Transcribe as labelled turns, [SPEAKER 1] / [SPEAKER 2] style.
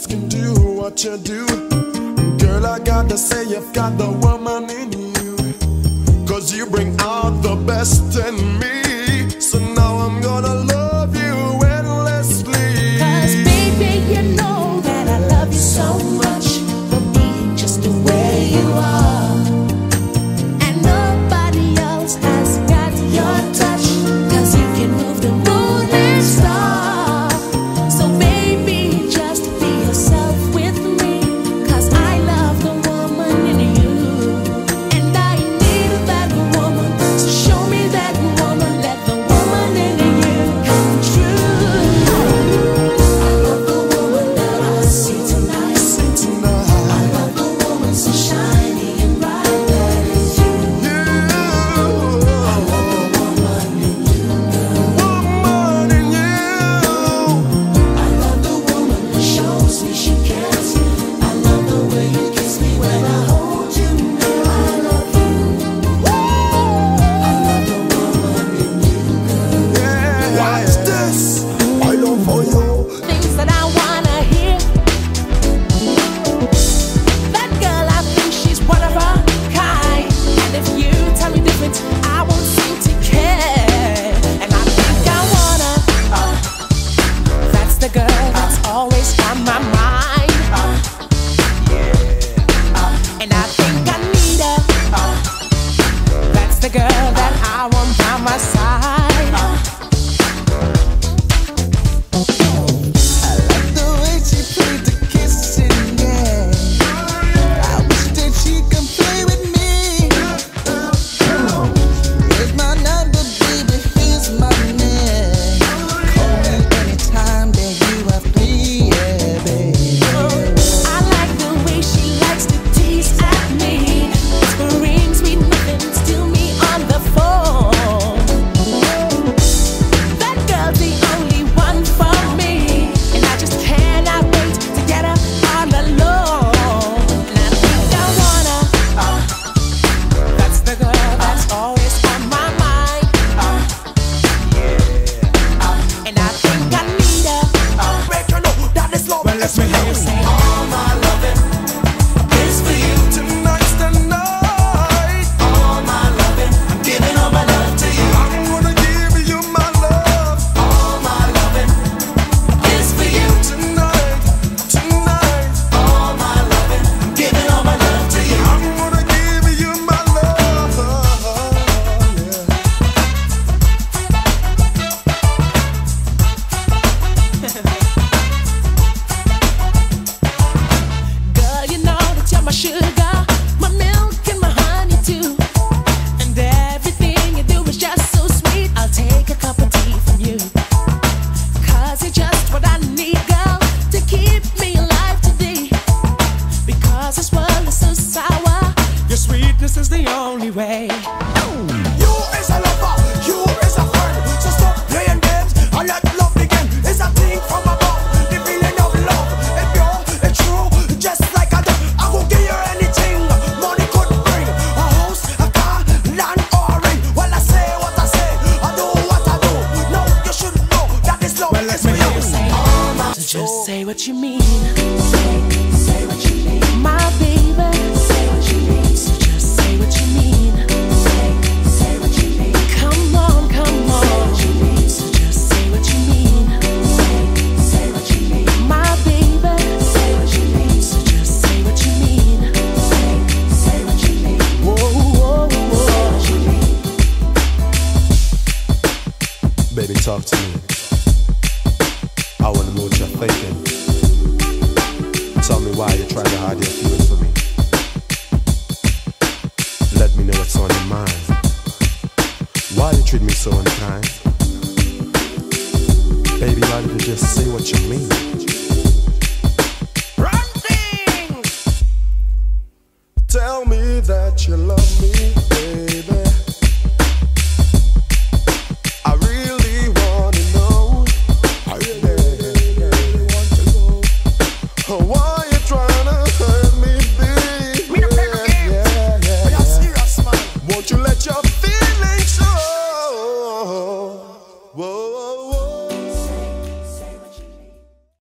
[SPEAKER 1] else can do what you do. Girl, I gotta say, you've got the woman in you. Cause you bring out the best in me. let's make love.
[SPEAKER 2] the only way.
[SPEAKER 1] You is a lover, you is a friend. So stop playing games and let love begin. It's a thing from above, the feeling of love. If true, just like I do. I will give you anything money could bring. A house, a car, land or ring. Well, I say what I say, I do what I do. You should know that this love is.
[SPEAKER 2] Say, just say what you mean. Say what you mean. My baby.
[SPEAKER 1] talk to me. I wanna know what you're thinking. Tell me why you're trying to hide your feelings from me. Let me know what's on your mind. Why you treat me so unkind? Baby, why did you just say what you mean? Tell me that you love me, baby. you let your